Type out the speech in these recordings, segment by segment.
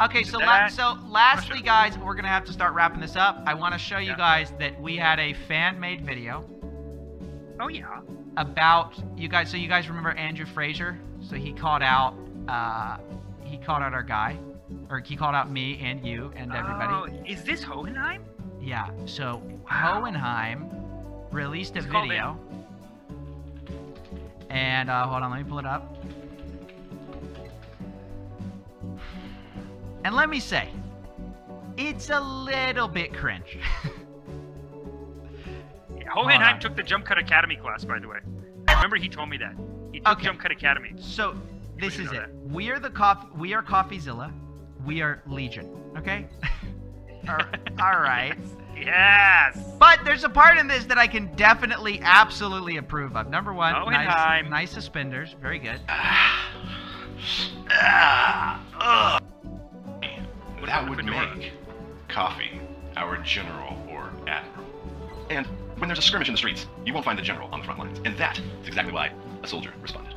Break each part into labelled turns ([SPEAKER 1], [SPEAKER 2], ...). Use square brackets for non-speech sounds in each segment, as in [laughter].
[SPEAKER 1] Okay, so la- so lastly, guys, we're gonna have to start wrapping this up. I want to show you
[SPEAKER 2] Yeah.
[SPEAKER 1] guys that we had a fan-made video
[SPEAKER 2] Oh yeah.
[SPEAKER 1] about you guys. So you guys remember Andrew Fraser? So he called out, uh, he called out our guy, or he called out me and you and everybody.
[SPEAKER 2] Oh, is this Hohenheim?
[SPEAKER 1] Yeah. So
[SPEAKER 2] Wow.
[SPEAKER 1] Hohenheim released a
[SPEAKER 2] called
[SPEAKER 1] video, and uh, hold on, let me pull it up. And let me say, it's a little bit cringe. [laughs]
[SPEAKER 2] Yeah, Hohenheim took the Jump Cut Academy class, by the way. I remember he told me that. He took
[SPEAKER 1] Okay.
[SPEAKER 2] Jump Cut Academy.
[SPEAKER 1] so this is it.
[SPEAKER 2] that.
[SPEAKER 1] We are the coffee. We are CoffeeZilla. We are Legion. Okay. All- [laughs] all right. [laughs]
[SPEAKER 2] Yes.
[SPEAKER 1] But there's a part in this that I can definitely, absolutely approve of. Number one, nice, nice suspenders, very good. [sighs]
[SPEAKER 2] Ah.
[SPEAKER 3] That would make Coffee our general or admiral. And when there's a skirmish in the streets, you won't find the general on the front lines. And that is exactly why a soldier responded.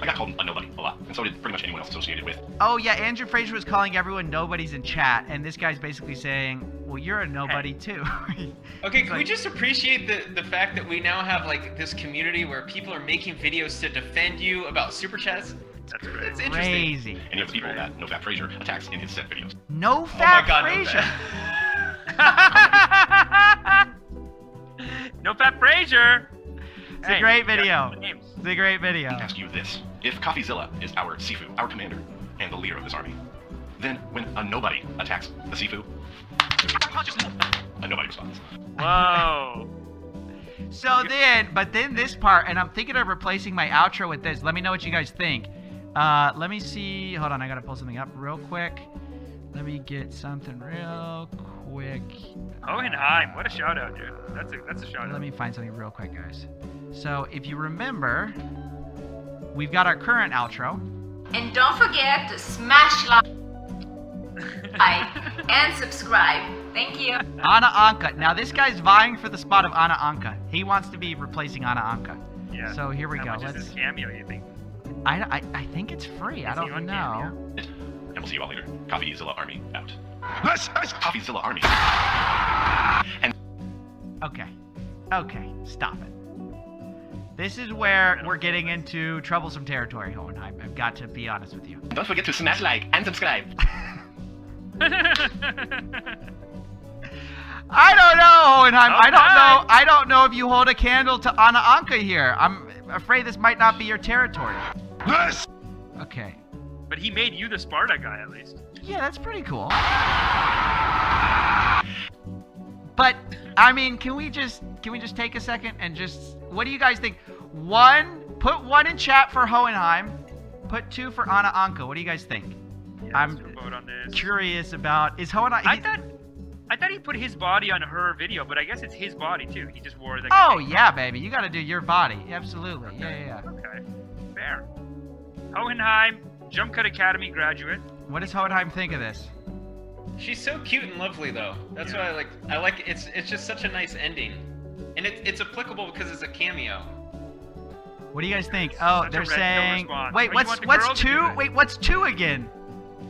[SPEAKER 3] I got called a nobody a lot, and so did pretty much anyone else associated with.
[SPEAKER 1] Oh yeah, Andrew Fraser was calling everyone nobodies in chat, and this guy's basically saying, "Well, you're a nobody too." [laughs]
[SPEAKER 4] Okay, can we just appreciate the, the fact that we now have like this community where people are making videos to defend you about super chats?
[SPEAKER 2] That's great.
[SPEAKER 4] It's interesting.
[SPEAKER 1] Crazy.
[SPEAKER 3] Any of the people that No Fap Fraser attacks in his set videos.
[SPEAKER 1] No Fat
[SPEAKER 4] Oh my
[SPEAKER 1] fat
[SPEAKER 4] god, no
[SPEAKER 1] Fraser.
[SPEAKER 4] fat.
[SPEAKER 2] no Fap Fraser.
[SPEAKER 1] It's a great video. It's a great video.
[SPEAKER 3] ask you this. If CoffeeZilla is our Sifu, our commander, and the leader of this army, then when a nobody attacks the Sifu, a nobody responds.
[SPEAKER 2] Whoa.
[SPEAKER 1] So then, but then this part, and I'm thinking of replacing my outro with this. Let me know what you guys think. Uh, let me see. Hold on, I gotta pull something up real quick. Let me get something real quick.
[SPEAKER 2] Hohenheim. What a shout out, dude. That's a that's a shout out.
[SPEAKER 1] Let me find something real quick, guys. So if you remember, we've got our current outro.
[SPEAKER 5] And don't forget to smash like [laughs] like and subscribe. Thank you.
[SPEAKER 1] Anna Anka. Now this guy's vying for the spot of Anna Anka. He wants to be replacing Anna Anka.
[SPEAKER 2] Yeah.
[SPEAKER 1] So here we
[SPEAKER 2] How
[SPEAKER 1] go.
[SPEAKER 2] much is
[SPEAKER 1] Let's.
[SPEAKER 2] this cameo? You think?
[SPEAKER 1] I, I, I think it's free. I
[SPEAKER 2] Is he
[SPEAKER 1] don't know.
[SPEAKER 2] Cameo?
[SPEAKER 3] And we'll see you all later. CoffeeZilla Army out. This is CoffeeZilla Army. And.
[SPEAKER 1] Okay. Okay. Stop it. This is where we're getting into troublesome territory, Hohenheim. I've got to be honest with you.
[SPEAKER 3] Don't forget to smash like and subscribe. [laughs]
[SPEAKER 1] I don't know, Hohenheim. I don't know. I don't know if you hold a candle to Anna Anka here. I'm afraid this might not be your territory.
[SPEAKER 3] This
[SPEAKER 1] Okay.
[SPEAKER 2] but he made you the Sparta guy at least.
[SPEAKER 1] Yeah, that's pretty cool. But I mean, can we just can we just take a second and just what do you guys think? One, put one in chat for Hohenheim. Put two for Anna Anka. What do you guys think?
[SPEAKER 2] Yeah,
[SPEAKER 1] I'm
[SPEAKER 2] vote on this.
[SPEAKER 1] Curious about is Hohenheim.
[SPEAKER 2] I
[SPEAKER 1] he-
[SPEAKER 2] thought I thought he put his body on her video, but I guess it's his body too. He just wore the.
[SPEAKER 1] oh yeah, baby, you got to do your body. Absolutely. Yeah, yeah, yeah.
[SPEAKER 2] Okay, fair. Hohenheim, Jump Cut Academy graduate.
[SPEAKER 1] What does Hohenheim think of this?
[SPEAKER 4] She's so cute and lovely though. That's
[SPEAKER 2] Yeah.
[SPEAKER 4] why I like I like it's it's just such a nice ending. And it, it's applicable because it's a cameo.
[SPEAKER 1] What do you guys think? Oh,
[SPEAKER 2] Such
[SPEAKER 1] they're
[SPEAKER 2] red
[SPEAKER 1] saying.
[SPEAKER 2] response.
[SPEAKER 1] Wait,
[SPEAKER 2] Oh,
[SPEAKER 1] what's
[SPEAKER 2] the
[SPEAKER 1] what's
[SPEAKER 2] girl to do
[SPEAKER 1] two? Wait, what's two again?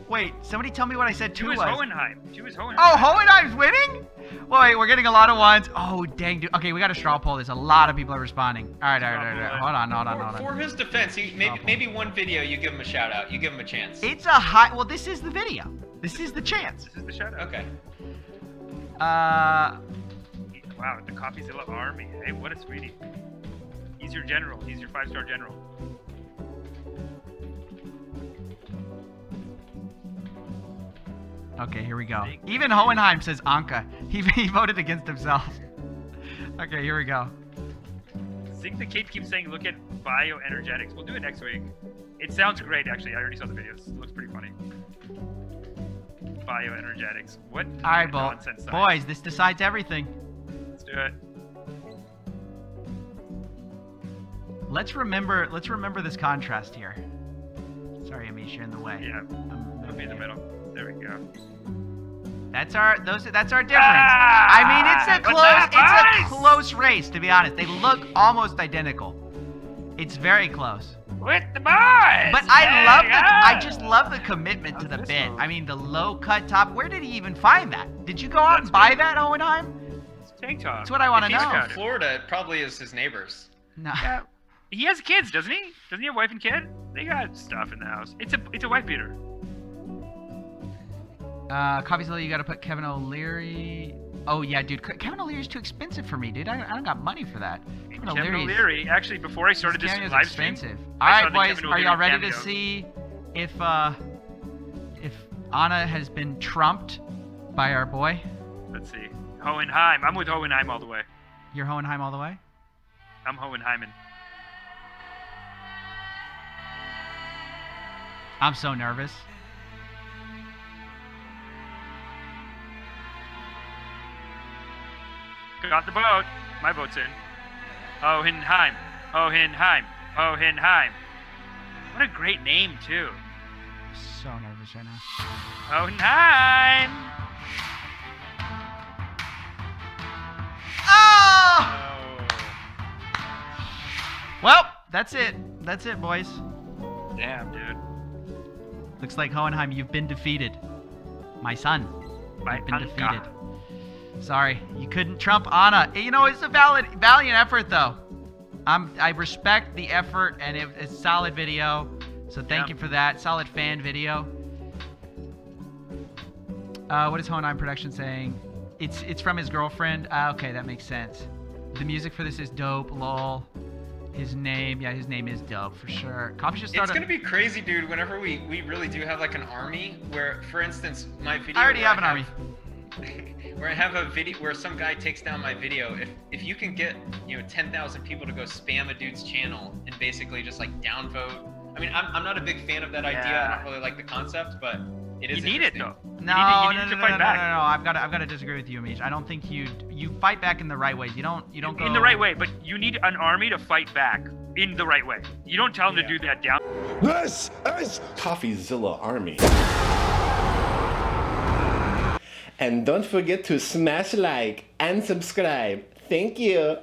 [SPEAKER 1] Wait, somebody tell me what I said two
[SPEAKER 2] Two is
[SPEAKER 1] was.
[SPEAKER 2] Hohenheim. Two is Hohenheim.
[SPEAKER 1] Oh, Hohenheim's winning? Wait, we're getting a lot of ones. Oh, dang, dude. Okay, we got a straw poll. There's a lot of people are responding. All right, all right, all right. all right. Hold on, hold on,
[SPEAKER 4] For,
[SPEAKER 1] hold on.
[SPEAKER 4] for his defense, he, maybe maybe one video you give him a shout out. You give him a chance.
[SPEAKER 1] It's a high. Well, this is the video. This is the chance.
[SPEAKER 2] This is the shout out.
[SPEAKER 4] Okay.
[SPEAKER 1] Uh,
[SPEAKER 2] Wow, the CoffeeZilla army. Hey, what a sweetie. He's your general. He's your five-star general.
[SPEAKER 1] okay, here we go. Even Hohenheim says Anka. He, [laughs] he voted against himself. Okay, here we go.
[SPEAKER 2] Zig the Kid keeps saying, look at bioenergetics. We'll do it next week. It sounds great, actually. I already saw the videos. It looks pretty funny. Bioenergetics. What
[SPEAKER 1] All right, bo-
[SPEAKER 2] nonsense
[SPEAKER 1] boys, this decides everything.
[SPEAKER 2] Let's do it.
[SPEAKER 1] Let's remember. Let's remember this contrast here. Sorry, Amish, you're in the way.
[SPEAKER 2] Yeah,
[SPEAKER 1] I'm
[SPEAKER 2] it'll be in the middle. There we go.
[SPEAKER 1] That's our those. That's our difference.
[SPEAKER 2] Ah!
[SPEAKER 1] I mean, it's a close. It's a close race, to be honest. They look almost identical. It's very close.
[SPEAKER 2] with the boys.
[SPEAKER 1] But I
[SPEAKER 2] Yeah,
[SPEAKER 1] love the I just love the commitment to the
[SPEAKER 2] How's
[SPEAKER 1] bit.
[SPEAKER 2] this
[SPEAKER 1] I mean the low cut top. Where did he even find that? Did you go out
[SPEAKER 2] That's
[SPEAKER 1] and buy
[SPEAKER 2] great.
[SPEAKER 1] that, Hohenheim?
[SPEAKER 2] Tank top.
[SPEAKER 1] That's what I wanna
[SPEAKER 2] If he's
[SPEAKER 1] know.
[SPEAKER 2] got.
[SPEAKER 4] Florida it probably is his neighbors.
[SPEAKER 1] No.
[SPEAKER 2] Yeah. He has kids, doesn't he? Doesn't he have a wife and kid? They got stuff in the house. It's a it's a wife beater.
[SPEAKER 1] Uh, Coffeezilla, you gotta put Kevin O'Leary. Oh yeah, dude. Ke- Kevin O'Leary's too expensive for me, dude. I, I don't got money for that. Kevin
[SPEAKER 2] Kevin
[SPEAKER 1] O'Leary.
[SPEAKER 2] O'Leary. Actually, before I started this
[SPEAKER 1] Cameo's
[SPEAKER 2] live stream,
[SPEAKER 1] expensive.
[SPEAKER 2] I
[SPEAKER 1] All
[SPEAKER 2] saw
[SPEAKER 1] boys, are y'all
[SPEAKER 2] O'Leary
[SPEAKER 1] ready to see if uh if Anna has been trumped by our boy?
[SPEAKER 2] let's see. Hohenheim. I'm with Hohenheim all the way.
[SPEAKER 1] You're Hohenheim all the way.
[SPEAKER 2] I'm Hohenheimen.
[SPEAKER 1] I'm so nervous.
[SPEAKER 2] Got the boat. My boat's in. Hohenheim. Hohenheim. Hohenheim. What a great name too.
[SPEAKER 1] So nervous right now.
[SPEAKER 2] Hohenheim.
[SPEAKER 1] Well, that's it. That's it, boys.
[SPEAKER 2] Damn, dude.
[SPEAKER 1] Looks like Hohenheim, you've been defeated. My son,
[SPEAKER 2] My
[SPEAKER 1] you've been defeated. Sorry, you couldn't trump Anna. You know, it's a valid, valiant effort, though. I'm, I respect the effort, and it, it's solid video. So thank
[SPEAKER 2] Yeah.
[SPEAKER 1] you for that. Solid fan video. Uh, what is Hohenheim Production saying? It's it's from his girlfriend. Ah, okay, that makes sense. The music for this is dope. Lol. His name, yeah, his name is dope for sure. Coffee should
[SPEAKER 4] It's
[SPEAKER 1] start.
[SPEAKER 4] gonna be crazy, dude. Whenever we we really do have like an army, where, for instance, my video.
[SPEAKER 1] I already
[SPEAKER 4] where
[SPEAKER 1] have an army. [laughs]
[SPEAKER 4] where I have a video where some guy takes down my video. If if you can get you know 10,000 people to go spam a dude's channel and basically just like downvote. I mean, I'm, I'm not a big fan of that idea. I don't really like the concept, but it is.
[SPEAKER 2] You need it though.
[SPEAKER 1] No,
[SPEAKER 2] you need you
[SPEAKER 1] no,
[SPEAKER 2] need
[SPEAKER 1] no,
[SPEAKER 2] to
[SPEAKER 1] no,
[SPEAKER 2] fight
[SPEAKER 1] no,
[SPEAKER 2] back.
[SPEAKER 1] no, no, no. I've got to, I've got to disagree with you, Amish. I don't think you you fight back in the right ways. You don't you don't go
[SPEAKER 2] In the right way, but you need an army to fight back in the right way. You don't tell them to do that down.
[SPEAKER 6] This is Coffeezilla Army. And don't forget to smash like and subscribe. Thank you.